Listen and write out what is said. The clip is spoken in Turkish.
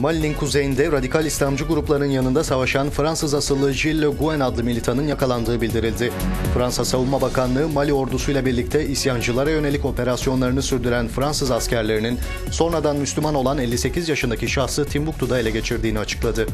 Mali'nin kuzeyinde radikal İslamcı grupların yanında savaşan Fransız asıllı Gilles Le Guen adlı militanın yakalandığı bildirildi. Fransa Savunma Bakanlığı Mali ordusuyla birlikte isyancılara yönelik operasyonlarını sürdüren Fransız askerlerinin sonradan Müslüman olan 58 yaşındaki şahsı Timbuktu'da ele geçirdiğini açıkladı.